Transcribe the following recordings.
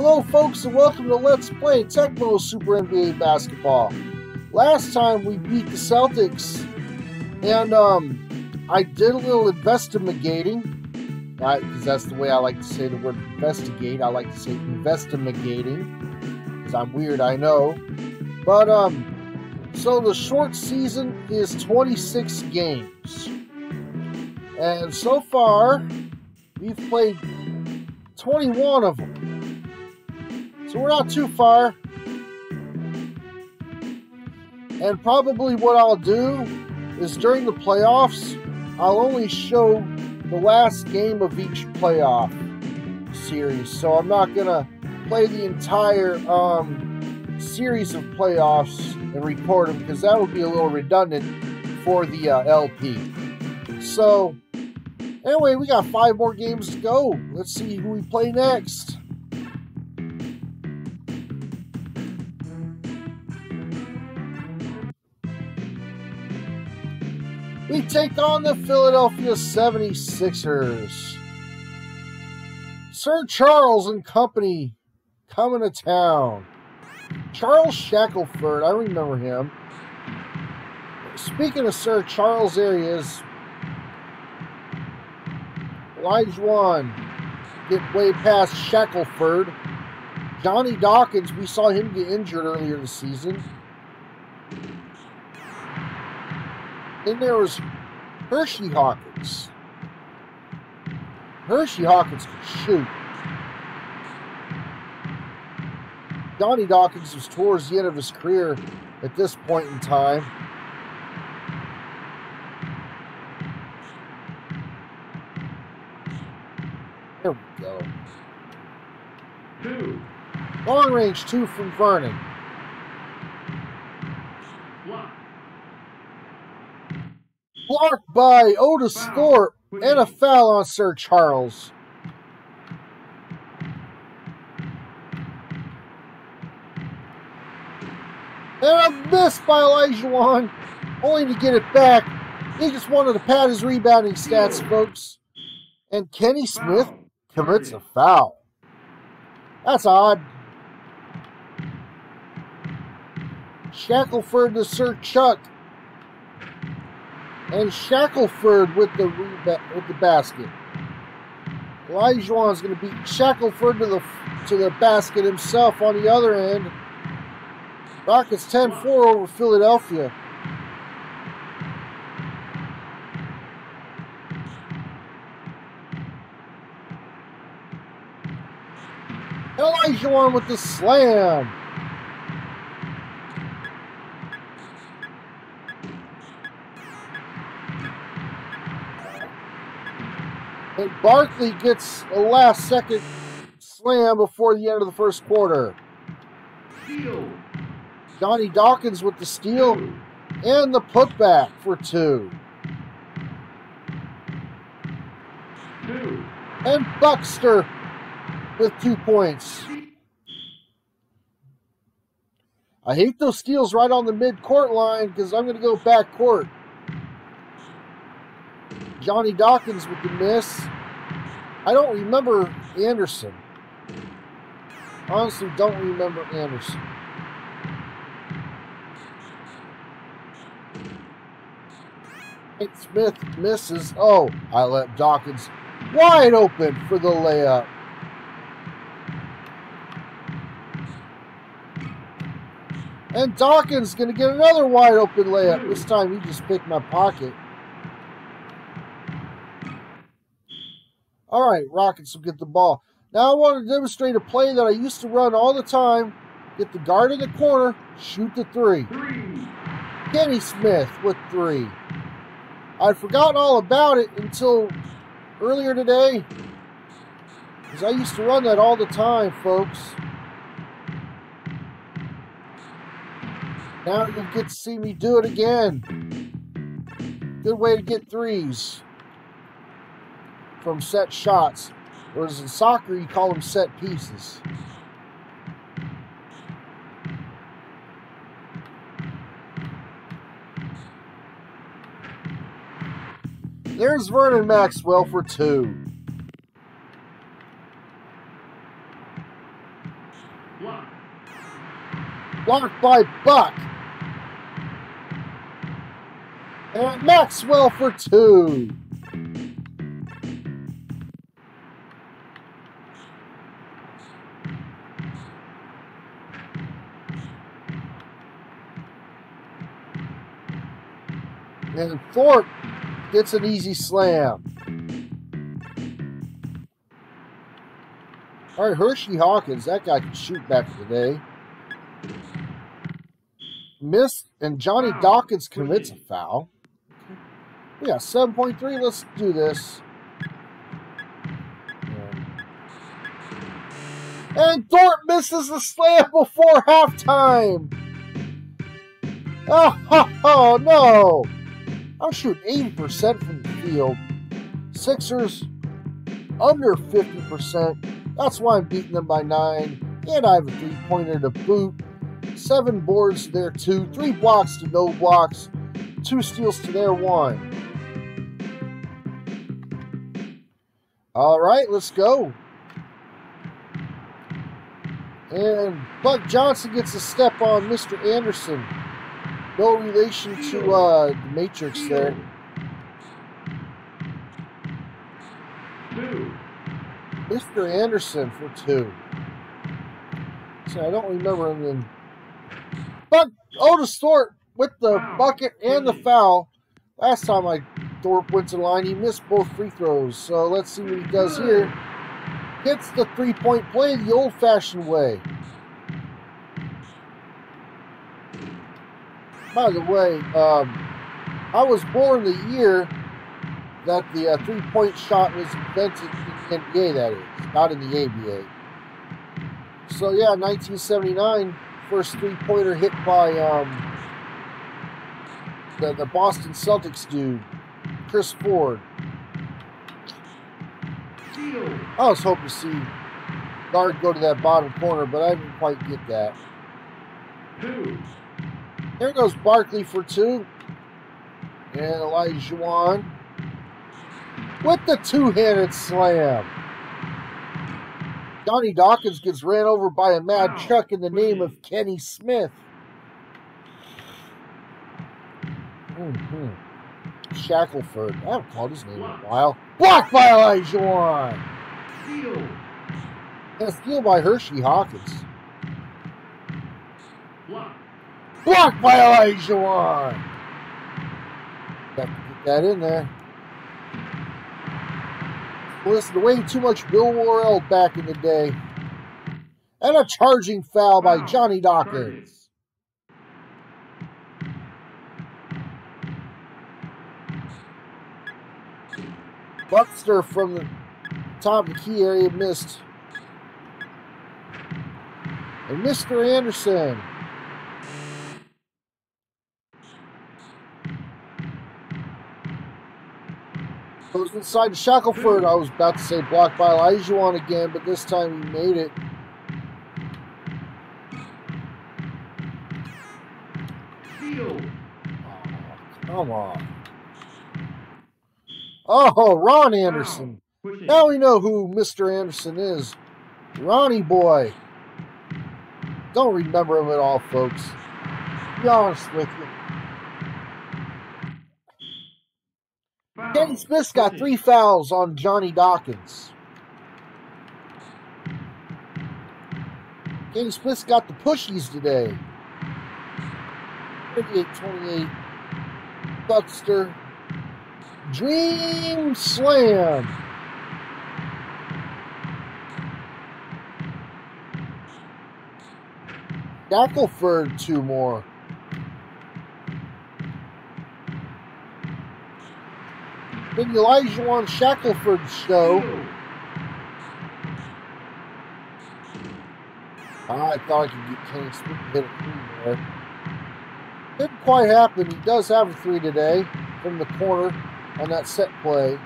Hello, folks, and welcome to Let's Play Tecmo Super NBA Basketball. Last time we beat the Celtics, and um, I did a little investigating, because that's the way I like to say the word investigate. I like to say investigating, because I'm weird, I know. But um, so the short season is 26 games, and so far we've played 21 of them. So we're not too far. And probably what I'll do is during the playoffs, I'll only show the last game of each playoff series. So I'm not going to play the entire um, series of playoffs and record them because that would be a little redundant for the uh, LP. So, anyway, we got five more games to go. Let's see who we play next. We take on the Philadelphia 76ers. Sir Charles and company coming to town. Charles Shackleford, I remember him. Speaking of Sir Charles areas, Olajuwon get way past Shackleford. Johnny Dawkins, we saw him get injured earlier this season. Then there was Hershey Hawkins. Hershey Hawkins could shoot. Donnie Dawkins was towards the end of his career at this point in time. There we go. Two. Long range two from Vernon. Blocked by Otis Thorpe and a foul on Sir Charles. And a miss by Olajuwon, only to get it back. He just wanted to pad his rebounding stats, folks. And Kenny Smith commits a foul. That's odd. Shackleford to Sir Chuck. And Shackleford with the with the basket. Olajuwon is going to beat Shackleford to the to the basket himself on the other end. Rockets 10-4 over Philadelphia. Olajuwon with the slam. And Barkley gets a last second slam before the end of the first quarter. Steal. Johnny Dawkins with the steal and the putback for two. Two. And Buckster with two points. I hate those steals right on the mid-court line because I'm going to go back court. Johnny Dawkins with the miss. I don't remember Anderson. Honestly, don't remember Anderson. Smith misses. Oh, I let Dawkins wide open for the layup. And Dawkins going to get another wide open layup. This time he just picked my pocket. All right, Rockets will get the ball. Now I want to demonstrate a play that I used to run all the time. Get the guard in the corner, shoot the three. Three. Kenny Smith with three. I'd forgotten all about it until earlier today. Because I used to run that all the time, folks. Now you'll get to see me do it again. Good way to get threes from set shots. Whereas in soccer, you call them set pieces. There's Vernon Maxwell for two. Block. Blocked by Buck. And Maxwell for two. And Thorpe gets an easy slam. All right, Hershey Hawkins, that guy can shoot back today. Missed, and Johnny Dawkins commits a foul. Yeah, 7.3, let's do this. And Thorpe misses the slam before halftime. Oh, oh, oh, no. I'm shooting 80% from the field. Sixers under 50%. That's why I'm beating them by nine. And I have a three pointer to boot. Seven boards there, two. Three blocks to no blocks. Two steals to their one. All right, let's go. And Buck Johnson gets a step on Mr. Anderson. No relation to uh, the Matrix there. Two. Mr. Anderson for two. So I don't remember him in. But Otis Thorpe with the bucket and the foul. Last time I Thorpe went to the line, he missed both free throws. So let's see what he does here. Hits the three point play the old fashioned way. By the way, um, I was born the year that the uh, three point shot was invented in the NBA, that is, not in the ABA. So, yeah, 1979, first three pointer hit by um, the, the Boston Celtics dude, Chris Ford. I was hoping to see Guard go to that bottom corner, but I didn't quite get that. Two. There goes Barkley for two. And Olajuwon with the two-handed slam. Johnny Dawkins gets ran over by a mad chuck in the name of Kenny Smith. hmm Shackleford. I haven't called his name in a while. Blocked by Olajuwon. Steal. And a steal by Hershey Hawkins. Block. Blocked by Elijah. Have to get that in there. Listen to way too much Bill Worrell back in the day. And a charging foul by Johnny Dawkins. Buckster from the top of the key area missed. And Mr. Anderson. Goes inside to Shackleford. I was about to say blocked by Elijah again, but this time he made it. Steal. Come on. Oh, Ron Anderson. Now we know who Mr. Anderson is. Ronnie Boy. Don't remember him at all, folks. Be honest with you. Kenny Smith's got three fouls on Johnny Dawkins. Kenny Smith's got the pushies today. 38-28. Buckster. Dream Slam. Shackleford two more. Big Elijah on Shackleford show. Ah, I thought I could get Kenny Smith hit a three there. Didn't quite happen. He does have a three today from the corner on that set play.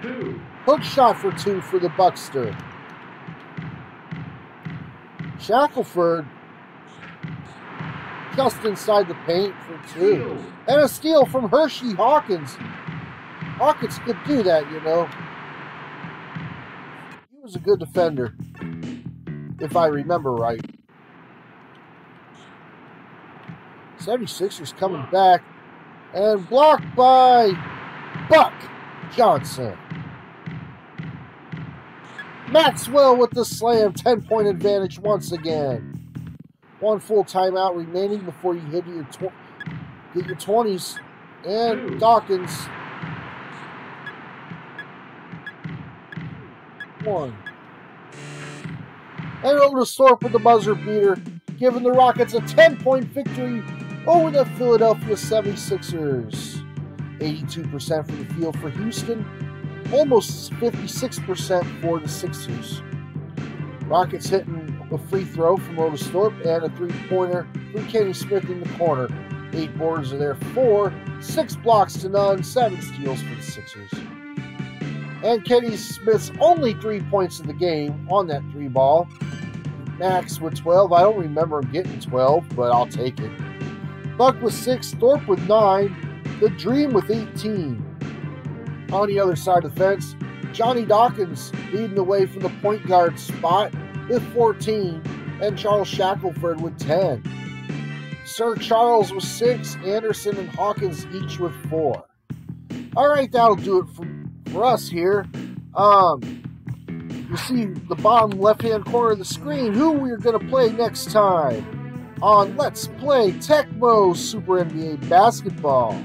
Two. Hook shot for two for the Buckster. Shackleford just inside the paint for two. And a steal from Hershey Hawkins. Hawkins could do that, you know. He was a good defender, if I remember right. 76ers coming back and blocked by Buck Johnson. Maxwell with the slam, 10 point advantage once again. One full timeout remaining before you hit your tw- get your 20s. And Dawkins. One. And Otis Thorpe with the buzzer beater, giving the Rockets a 10 point victory over the Philadelphia 76ers. 82% from the field for Houston, almost 56% for the Sixers. Rockets hitting a free throw from Otis Thorpe and a three pointer from Kenny Smith in the corner. Eight boards are there, four, six blocks to none, seven steals for the Sixers. And Kenny Smith's only three points in the game on that three ball. Max with 12. I don't remember him getting 12, but I'll take it. Buck with six, Thorpe with nine, the Dream with 18. On the other side of the fence, Johnny Dawkins leading the way from the point guard spot with 14, and Charles Shackleford with 10. Sir Charles with 6, Anderson and Hawkins each with 4. All right, that'll do it for, for us here. Um, you see the bottom left hand corner of the screen who we're going to play next time on Let's Play Tecmo Super NBA Basketball.